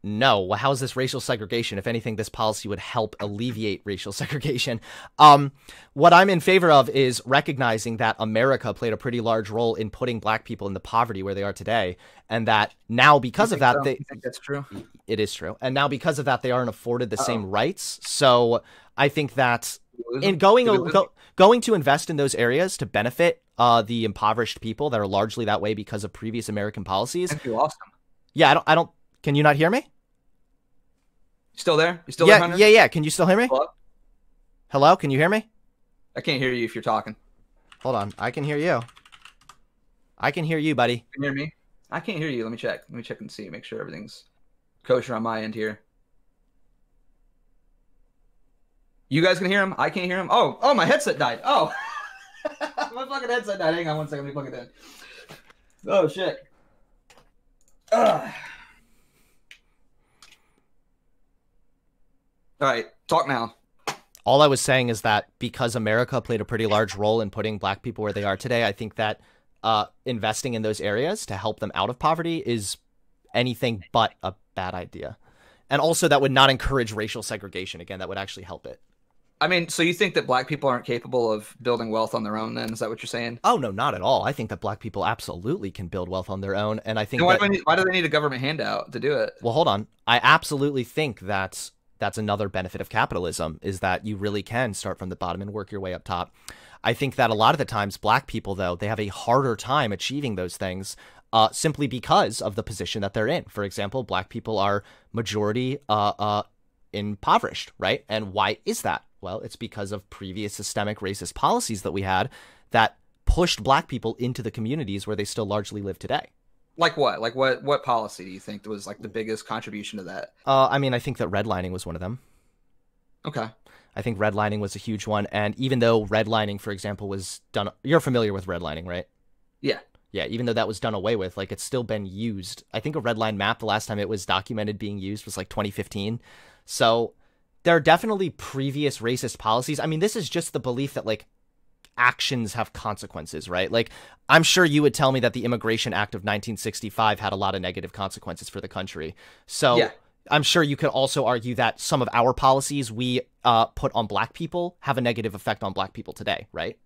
No. How is this racial segregation? If anything, this policy would help alleviate racial segregation. Um, what I'm in favor of is recognizing that America played a pretty large role in putting black people into poverty where they are today, and that now because of that, so? they that's true. It is true, and now because of that, they aren't afforded the Uh-oh. same rights. So I think that in going go, going to invest in those areas to benefit uh, the impoverished people that are largely that way because of previous American policies. Thank you, awesome. Yeah, I don't. I don't can you not hear me? Still there? You still yeah, there? Yeah, yeah. Can you still hear me? Hello? Hello? Can you hear me? I can't hear you if you're talking. Hold on. I can hear you. I can hear you, buddy. Can you hear me? I can't hear you. Let me check. Let me check and see. Make sure everything's kosher on my end here. You guys can hear him? I can't hear him. Oh, oh, my headset died. Oh, my fucking headset died. Hang on one second. Let me plug it in. Oh shit. Ugh. All right, talk now. All I was saying is that because America played a pretty large role in putting black people where they are today, I think that uh, investing in those areas to help them out of poverty is anything but a bad idea. And also, that would not encourage racial segregation. Again, that would actually help it. I mean, so you think that black people aren't capable of building wealth on their own? Then is that what you're saying? Oh no, not at all. I think that black people absolutely can build wealth on their own, and I think. why, that, do need, why do they need a government handout to do it? Well, hold on. I absolutely think that that's another benefit of capitalism is that you really can start from the bottom and work your way up top. I think that a lot of the times black people though they have a harder time achieving those things uh, simply because of the position that they're in. For example, black people are majority uh, uh, impoverished, right? And why is that? Well, it's because of previous systemic racist policies that we had that pushed black people into the communities where they still largely live today. Like what? Like what? What policy do you think was like the biggest contribution to that? Uh, I mean, I think that redlining was one of them. Okay. I think redlining was a huge one, and even though redlining, for example, was done, you're familiar with redlining, right? Yeah. Yeah. Even though that was done away with, like it's still been used. I think a red line map, the last time it was documented being used was like 2015. So there are definitely previous racist policies. I mean, this is just the belief that like actions have consequences, right? Like, I'm sure you would tell me that the Immigration Act of 1965 had a lot of negative consequences for the country. So, yeah. I'm sure you could also argue that some of our policies we uh, put on black people have a negative effect on black people today, right?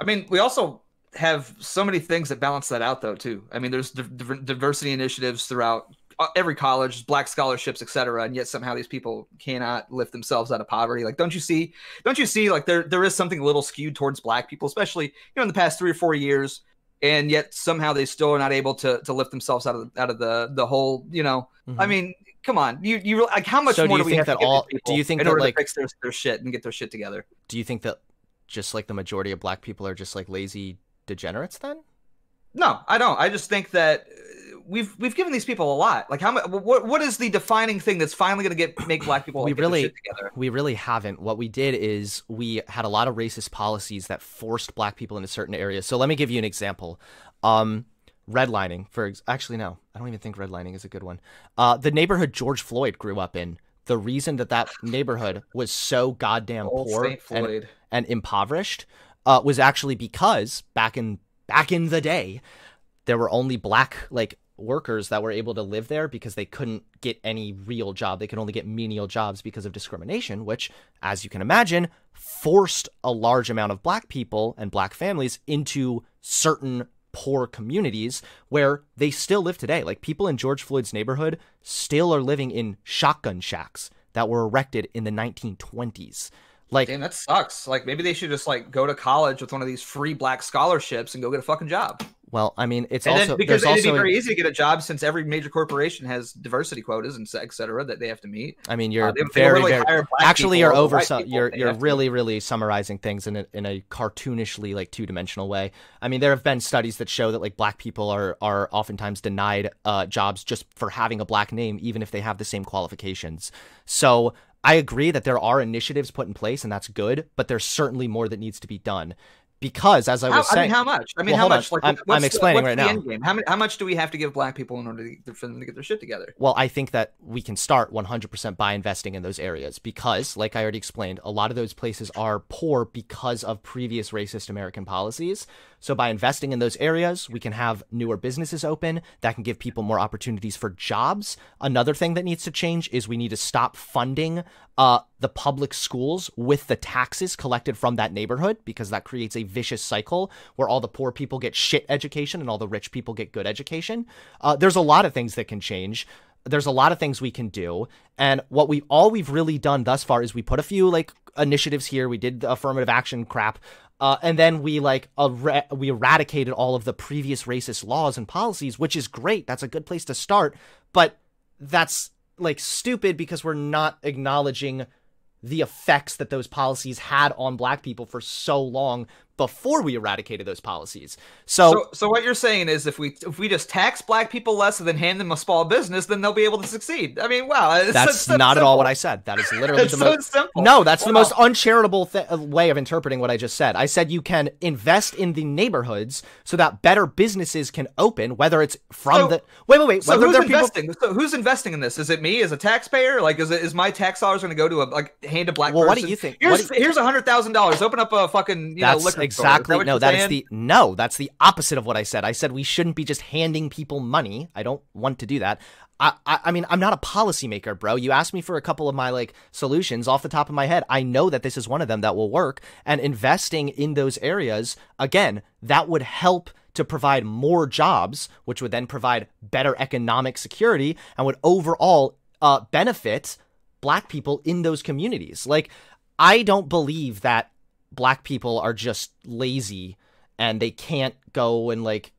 I mean, we also have so many things that balance that out, though, too. I mean, there's diversity initiatives throughout every college, black scholarships, etc. And yet somehow these people cannot lift themselves out of poverty. Like, don't you see? Don't you see? Like, there there is something a little skewed towards black people, especially you know in the past three or four years. And yet somehow they still are not able to to lift themselves out of out of the the whole. You know, mm-hmm. I mean, come on, you you like how much so more do, do we have that all? Do you think in that order like to fix their, their shit and get their shit together? Do you think that just like the majority of black people are just like lazy degenerates then? No, I don't. I just think that we've we've given these people a lot. Like how much? What what is the defining thing that's finally going to get make black people? we like, really we really haven't. What we did is we had a lot of racist policies that forced black people into certain areas. So let me give you an example. Um, redlining, for ex- actually no, I don't even think redlining is a good one. Uh, the neighborhood George Floyd grew up in. The reason that that neighborhood was so goddamn Old poor and, and impoverished uh, was actually because back in back in the day, there were only black like workers that were able to live there because they couldn't get any real job. They could only get menial jobs because of discrimination, which, as you can imagine, forced a large amount of black people and black families into certain poor communities where they still live today. Like people in George Floyd's neighborhood still are living in shotgun shacks that were erected in the 1920s. Like, damn, that sucks. Like, maybe they should just like go to college with one of these free black scholarships and go get a fucking job. Well, I mean, it's and also because it'd be very easy to get a job since every major corporation has diversity quotas and et cetera that they have to meet. I mean, you're Uh, they- they very, really very actually you're over you're you're really, really summarizing things in a in a cartoonishly like two dimensional way. I mean, there have been studies that show that like black people are are oftentimes denied uh, jobs just for having a black name, even if they have the same qualifications. So. I agree that there are initiatives put in place, and that's good, but there's certainly more that needs to be done. Because, as I How, was I saying, mean, how much? I mean, Well, how much? Like, I'm- I'm explaining what's right the now. How, many, how much do we have to give black people in order to, for them to get their shit together? Well, I think that we can start 100% by investing in those areas because, like I already explained, a lot of those places are poor because of previous racist American policies. So, by investing in those areas, we can have newer businesses open that can give people more opportunities for jobs. Another thing that needs to change is we need to stop funding uh, the public schools with the taxes collected from that neighborhood because that creates a vicious cycle where all the poor people get shit education and all the rich people get good education. Uh, there's a lot of things that can change. There's a lot of things we can do, and what we all we've really done thus far is we put a few like initiatives here. We did the affirmative action crap, uh, and then we like er- we eradicated all of the previous racist laws and policies, which is great. That's a good place to start, but that's like stupid because we're not acknowledging the effects that those policies had on black people for so long before we eradicated those policies. So, So, so what you're saying is, if we if we just tax black people less and then hand them a small business, then they'll be able to succeed. I mean, wow, it's that's so not at all what I said. That is literally It's the so most simple. No, that's the most uncharitable th- uh, way of interpreting what I just said. I said you can invest in the neighborhoods so that better businesses can open, whether it's from So- the wait, wait, wait. So who's they're people investing? So who's investing in this? Is it me as a taxpayer? Like, is it is my tax dollars going to go to a like hand a black Well, person? what do you think- Here's do here's a hundred thousand dollars. Open up a fucking you know liquor exactly what no. That is saying? the no. That's the opposite of what I said. I said we shouldn't be just handing people money. I don't want to do that. I, I, I mean, I'm not a policymaker, bro. You asked me for a couple of my like solutions off the top of my head. I know that this is one of them that will work. And investing in those areas, again, that would help to provide more jobs, which would then provide better economic security and would overall uh, benefit black people in those communities. Like, I don't believe that black people are just lazy and they can't go and like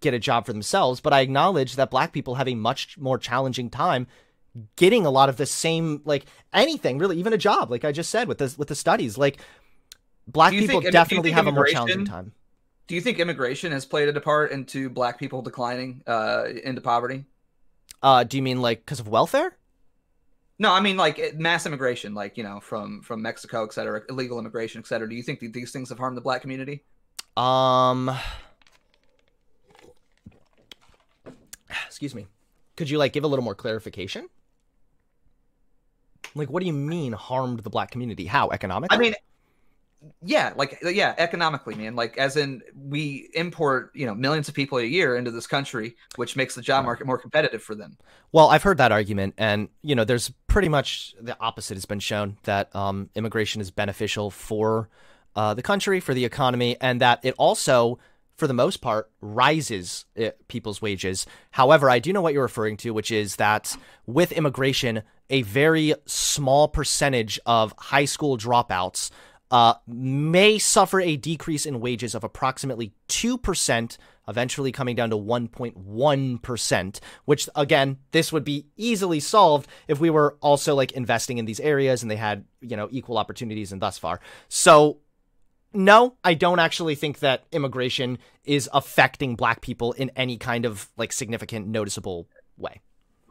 get a job for themselves but i acknowledge that black people have a much more challenging time getting a lot of the same like anything really even a job like i just said with the with the studies like black people think- I mean, definitely have a more challenging time Do you think immigration has played a part into black people declining uh, into poverty? uh do you mean like because of welfare No, I mean like mass immigration, like you know from from Mexico, et cetera, illegal immigration, et cetera. Do you think that these things have harmed the black community? um excuse me could you like give a little more clarification like what do you mean harmed the black community how economically I mean, yeah, like yeah, economically, man. Like as in we import you know millions of people a year into this country, which makes the job market more competitive for them. Well, I've heard that argument, and you know, there's pretty much the opposite has been shown that um, immigration is beneficial for uh, the country, for the economy, and that it also, for the most part, rises uh, people's wages. However, I do know what you're referring to, which is that with immigration, a very small percentage of high school dropouts uh, may suffer a decrease in wages of approximately 2%, eventually coming down to 1.1%, which again, this would be easily solved if we were also like investing in these areas and they had, you know, equal opportunities and thus far. So, no, I don't actually think that immigration is affecting black people in any kind of like significant, noticeable way.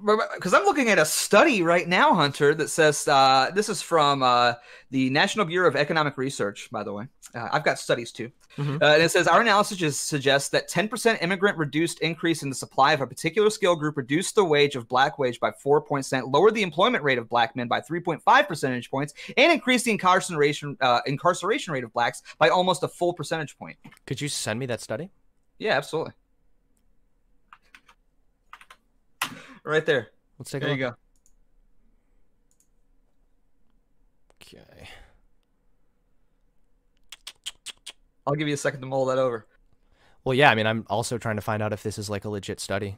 Because I'm looking at a study right now, Hunter, that says uh, this is from uh, the National Bureau of Economic Research. By the way, uh, I've got studies too, Mhm. uh, and it says our analysis suggests that 10% immigrant reduced increase in the supply of a particular skill group reduced the wage of black wage by four percent, lowered the employment rate of black men by 3.5 percentage points, and increased the incarceration uh, incarceration rate of blacks by almost a full percentage point. Could you send me that study? Yeah, absolutely. Right there. Let's take a There you go. Okay. I'll give you a second to mull that over. Well, yeah. I mean, I'm also trying to find out if this is like a legit study.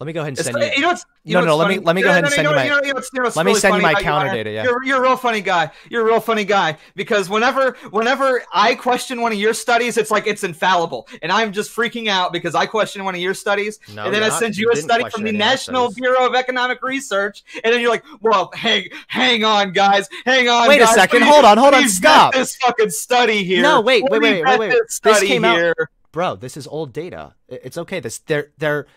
Let me go ahead and It's, send you. you know you No, know no, let me- let me go ahead and send you my- you know- you know what's- you know what's let me send you my counter data, yeah. you're, you're a real funny guy. You're a real funny guy because whenever whenever I question one of your studies, it's like it's infallible, and I'm just freaking out because I question one of your studies, No, and then I send You a study from the National. Bureau of Economic Research, and then you're like, "Well, hang hang on, guys, hang on." Wait a second, hold on, hold on, stop. This fucking study here. No, wait, wait, wait, wait, wait. This, came out- bro this is old data it's okay this there there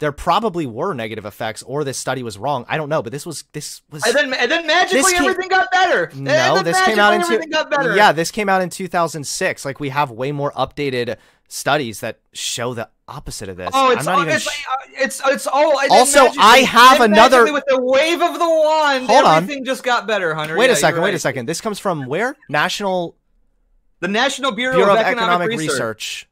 there probably were negative effects or this study was wrong i don't know but this was this was And then, and then magically This came- everything got better. No this came out in two, got better. yeah this came out in 2006 like we have way more updated studies that show the opposite of this Oh, it's i'm not even it's, sh- uh, it's it's all. Also, I have another- with the wave of the wand. Hold on. everything just got better, Hunter. wait Yeah, a second you're wait a second this comes from where national The National Bureau, bureau of, of economic, Research. research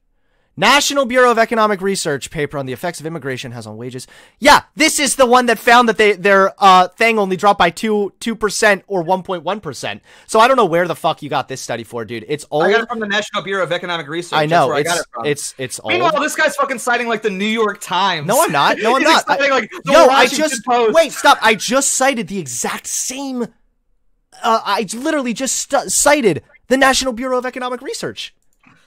National Bureau of Economic Research paper on the effects of immigration has on wages. Yeah, this is the one that found that they their uh thing only dropped by two two percent or one point one percent. So I don't know where the fuck you got this study for, dude. It's old. I got it from the National Bureau of Economic Research. I That's know I it's got it from. it's it's old. Meanwhile, this guy's fucking citing like the New York Times. No, I'm not. No, I'm not. I- citing, like, the Yo, I just Post. wait. Stop. I just cited the exact same. Uh, I literally just st- cited the National Bureau of Economic Research.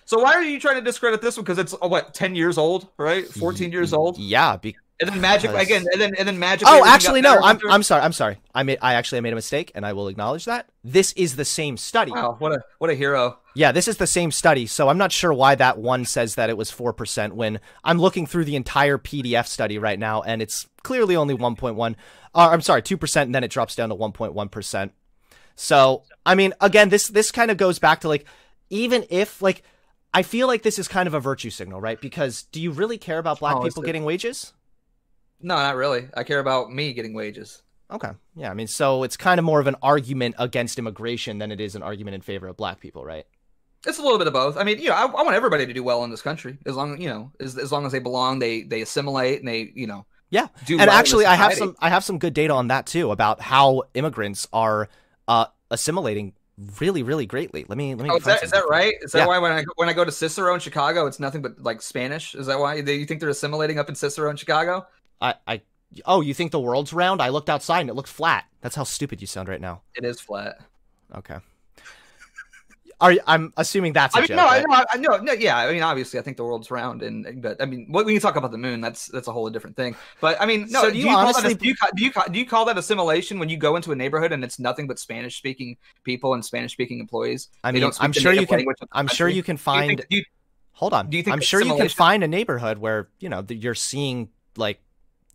So why are you trying to discredit this one? Because it's oh, what ten years old, right? Fourteen years old, Yeah. Be- and then magic again, and then and then magic. oh, actually, no. I'm I'm sorry. I'm sorry. I made I actually made a mistake, and I will acknowledge that. This is the same study. Wow, what a what a hero. Yeah, this is the same study, so I'm not sure why that one says that it was 4% when I'm looking through the entire PDF study right now and it's clearly only 1.1 uh, I'm sorry, 2% and then it drops down to 1.1%. So, I mean, again, this this kind of goes back to like even if like I feel like this is kind of a virtue signal, right? Because do you really care about black Oh, people it? getting wages? No, not really. I care about me getting wages. Okay. Yeah, I mean, so it's kind of more of an argument against immigration than it is an argument in favor of black people, right? It's a little bit of both. I mean, you know, I, I want everybody to do well in this country as long you know as, as long as they belong, they they assimilate and they you know Yeah. do. and well actually i have some i have some good data on that too about how immigrants are uh assimilating really really greatly let me let me Oh, is that is that right? Is that Yeah. why when I when I go to Cicero in Chicago, it's nothing but like Spanish? Is that why they, you think they're assimilating up in Cicero in Chicago? i i oh you think the world's round i looked outside and it looked flat that's how stupid you sound right now It is flat. okay are i'm assuming that's a I mean, joke, no, I right? know, I know, no, yeah. I mean, obviously, I think the world's round, and but I mean, when you talk about the moon, that's that's a whole different thing. But I mean, no. So do you, you call honestly- that, do you do you do you call that assimilation when you go into a neighborhood and it's nothing but Spanish speaking people and Spanish speaking employees? i mean i'm sure you can language of the i'm sure you can Do you find think- do you- hold on do you think i'm sure you can find a neighborhood where you know you're seeing like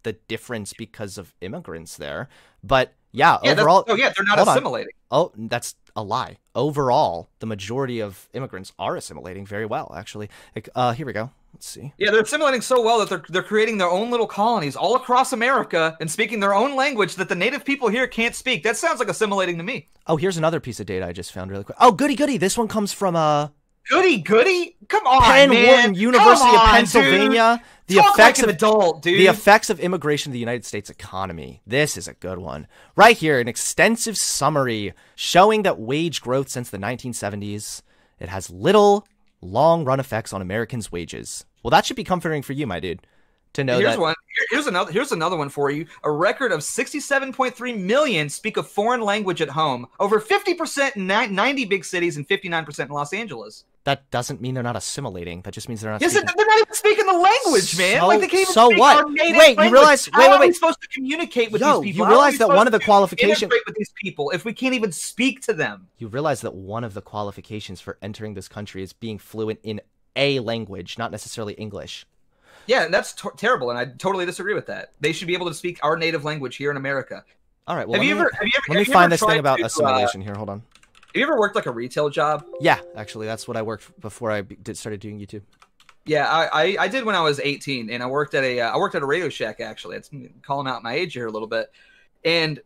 the difference because of immigrants there but yeah, yeah, overall oh yeah, they're not assimilating. Oh, that's a lie. Overall, the majority of immigrants are assimilating very well, actually. Like, Uh, here we go. Let's see. Yeah, they're assimilating so well that they're they're creating their own little colonies all across America and speaking their own language that the native people here can't speak. That sounds like assimilating to me. Oh, here's another piece of data I just found really quick. Oh, goody goody. This one comes from uh Goody, goody, come on, Penn man. Wharton University Come of on, Pennsylvania. The. Talk effects like an of adult, dude. the effects of immigration to the United States economy. This is a good one. Right here, an extensive summary showing that wage growth since the 1970s it has little long-run effects on Americans' wages. Well, that should be comforting for you, my dude, to know here's that one. Here's another. Here's another one for you. A record of 67.3 million speak a foreign language at home. Over 50 percent in 90 big cities and 59 percent in Los Angeles. that doesn't mean they're not assimilating. That just means they're not. Yes, speaking- they're not even speaking the language, man. So- like they can't even so speak what? our native Wait, you realize- How wait, wait, How are we supposed to communicate with Yo, these you people? Are realize that one of the qualifications- with these people if we can't even speak to them. you realize that one of the qualifications for entering this country is being fluent in a language, not necessarily English. Yeah, that's t- terrible, and I totally disagree with that. They should be able to speak our native language here in America. All right. Well, have let you me, ever? Have you ever? let me find this thing about to, uh, assimilation here. Hold on. have you ever worked like a retail job? Yeah, actually, that's what I worked before I did started doing YouTube. Yeah, I, I, I did when I was 18, and I worked at a uh, I worked at a Radio Shack actually. It's calling out my age here a little bit, and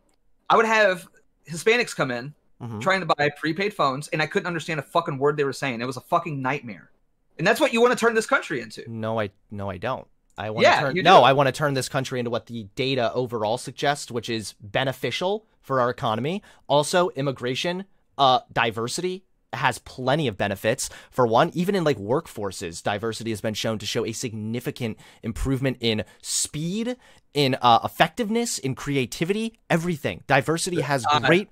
I would have Hispanics come in Mhm. trying to buy prepaid phones, and I couldn't understand a fucking word they were saying. It was a fucking nightmare, and that's what you want to turn this country into. No, I no, I don't. I want Yeah, to turn you no. I want to turn this country into what the data overall suggests, which is beneficial for our economy. Also, immigration, uh, diversity has plenty of benefits. For one, even in like workforces, diversity has been shown to show a significant improvement in speed, in uh, effectiveness, in creativity, everything. Diversity has Uh, great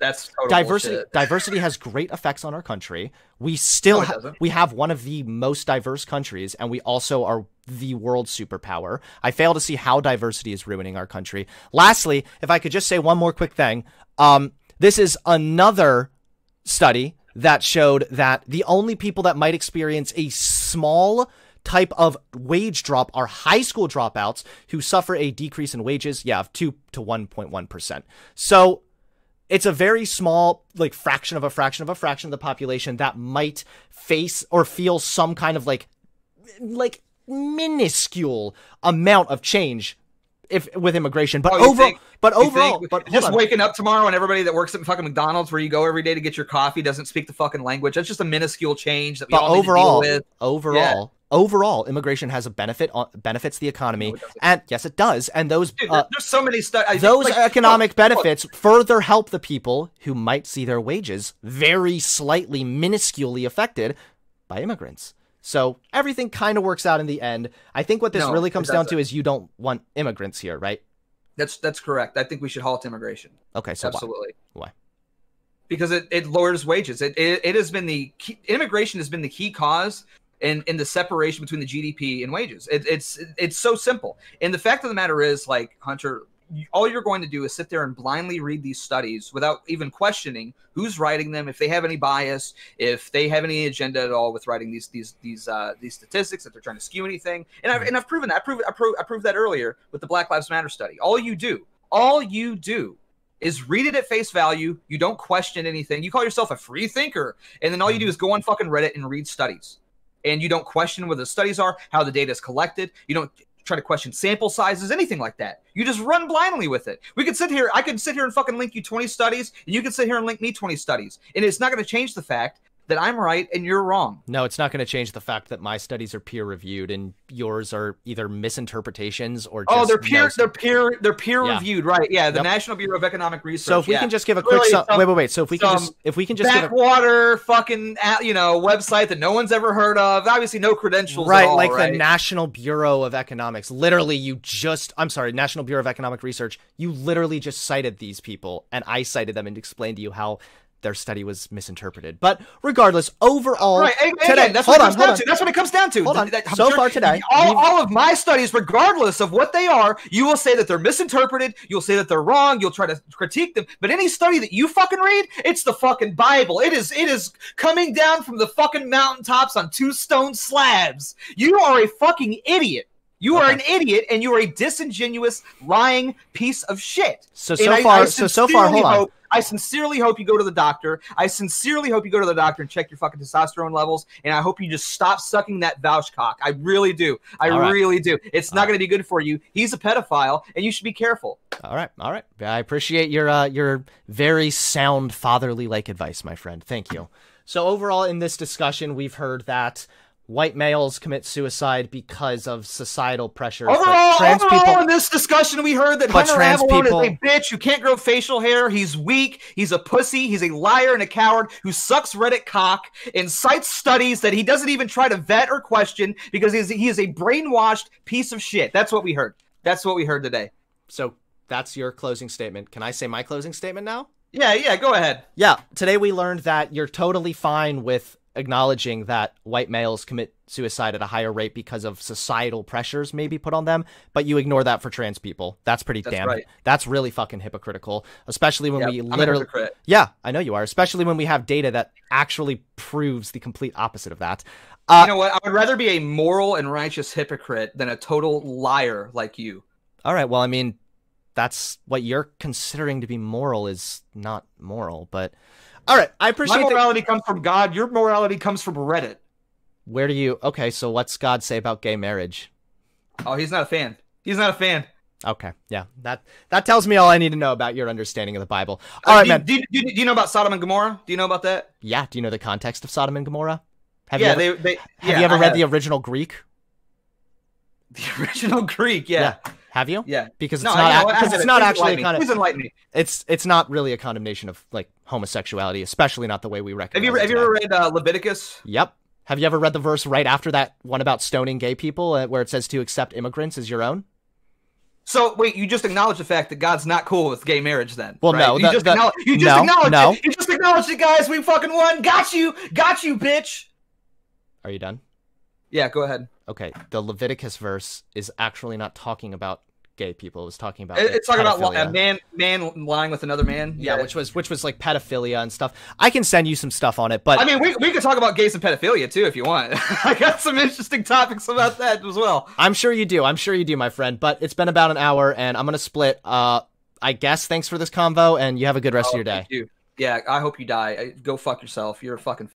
diversity bullshit. diversity has great effects on our country. We still No, ha- we have one of the most diverse countries and we also are the world superpower. I fail to see how diversity is ruining our country. Lastly, if I could just say one more quick thing, um this is another study that showed that the only people that might experience a small type of wage drop are high school dropouts who suffer a decrease in wages, yeah, of 2 to 1.1%. So, it's a very small like fraction of a fraction of a fraction of the population that might face or feel some kind of like like minuscule amount of change if with immigration but Oh, overall think- but overall but just on. waking up tomorrow and everybody that works at fucking McDonald's where you go every day to get your coffee doesn't speak the fucking language. That's just a minuscule change that we but all need overall to deal with. overall overall immigration has a benefit on benefits the economy No, and yes it does and those Dude, uh, there's so many stuff. those like, economic look, benefits further help the people who might see their wages very slightly minusculely affected by immigrants. So everything kind of works out in the end. I think what this No, really comes down to is you don't want immigrants here, right? That's that's correct. I think we should halt immigration. Okay, so? Absolutely. Why? Because it, it lowers wages. It, it it has been the key, immigration has been the key cause in in the separation between the GDP and wages. It, it's it's so simple. And the fact of the matter is, like Hunter, all you're going to do is sit there and blindly read these studies without even questioning who's writing them, if they have any bias, if they have any agenda at all with writing these these these uh, these statistics, if they're trying to skew anything. And I've and I've proven that. I proved I proved, I proved that earlier with the Black Lives Matter study. All you do, all you do is read it at face value. You don't question anything. You call yourself a free thinker, and then all you do is go on fucking Reddit and read studies. And you don't question where the studies are, how the data is collected. You don't try to question sample sizes, anything like that. You just run blindly with it. We could sit here, I could sit here and fucking link you 20 studies, and you could sit here and link me 20 studies. And it's not going to change the fact that I'm right and you're wrong. No, it's not going to change the fact that my studies are peer reviewed and yours are either misinterpretations or just Oh, they're peer, no- they're peer, they're peer Yeah. reviewed, right? Yeah, the Yep. National Bureau of Economic Research. So if we yeah. can just give a quick Really, some- wait, wait, wait. So if we can just if we can just give a backwater fucking uh, you know website that no one's ever heard of. Obviously, no credentials. right at all, like right? the national bureau of economics literally you just i'm sorry national bureau of economic research you literally just cited these people and i cited them and explained to you how their study was misinterpreted but regardless overall Right, and- and today again, that's what it on comes hold down on to. That's what it comes down to. Hold on. I'm So far today, all, all of my studies, regardless of what they are, you will say that they're misinterpreted. You'll say that they're wrong. You'll try to critique them. But any study that you fucking read, it's the fucking Bible. It is. It is coming down from the fucking mountaintops on two stone slabs. You are a fucking idiot. You are Okay. an idiot, and you are a disingenuous, lying piece of shit. so so I- far I so so far hold on hope- I sincerely hope you go to the doctor. I sincerely hope you go to the doctor and check your fucking testosterone levels. And I hope you just stop sucking that Vaush cock. I really do. I right. really do. It's All not right. going to be good for you. He's a pedophile, and you should be careful. all right all right i appreciate your uh your very sound fatherly like advice my friend thank you so overall in this discussion we've heard that white males commit suicide because of societal pressures but Overall, trans overall people in this discussion, we heard that Hunter trans Avallone people- is a bitch who can't grow facial hair. He's weak. He's a pussy. He's a liar and a coward who sucks Reddit cock and cites studies that he doesn't even try to vet or question because he's, he is a brainwashed piece of shit. That's what we heard. That's what we heard today. So that's your closing statement. Can I say my closing statement now? Yeah, yeah, go ahead. Yeah. Today we learned that you're totally fine with acknowledging that white males commit suicide at a higher rate because of societal pressures maybe put on them, but you ignore that for trans people. That's pretty That's damn. right. That's really fucking hypocritical, especially when Yeah, we I'm literally. Yeah, I know you are, especially when we have data that actually proves the complete opposite of that. Uh, you know what? I would rather be a moral and righteous hypocrite than a total liar like you. All right, well, I mean, that's what you're considering to be moral is not moral, but all right, I My appreciate that. morality comes from God. Your morality comes from Reddit. Where do you Okay, so what's God say about gay marriage? Oh, he's not a fan. He's not a fan. Okay, yeah, that that tells me all I need to know about your understanding of the Bible. All Uh, right, do, man. Do, do, do you know about Sodom and Gomorrah? Do you know about that? Yeah, do you know the context of Sodom and Gomorrah? Have yeah, you ever, they, they, have yeah, you ever I read have. the original Greek? the original Greek? Yeah, Have you? yeah. Because it's No, not I know, ac- I because it's it. not Please actually a of Please enlighten me. it's it's not really a condemnation of like homosexuality, especially not the way we recognize. Have you it have you ever read uh, Leviticus? Yep. Have you ever read the verse right after that one about stoning gay people, uh, where it says to accept immigrants as your own? So wait, you just acknowledge the fact that God's not cool with gay marriage, then? Well, right? no, you the- just the- acknowledge, you just no, acknowledge no. it. You just acknowledge it, guys. We fucking won. Got you. Got you, bitch. Are you done? Yeah, go ahead. Okay. The Leviticus verse is actually not talking about gay people. It was talking about like, It's talking about a man man lying with another man. Yeah, which was which was like pedophilia and stuff. I can send you some stuff on it, but I mean, we, we could talk about gays and pedophilia too if you want. I got some interesting topics about that as well. I'm sure you do. I'm sure you do, my friend. But it's been about an hour, and I'm gonna split. Uh, I guess thanks for this convo, and you have a good rest of your day. Oh, you. Yeah, I hope you die. Go fuck yourself. You're a fucking.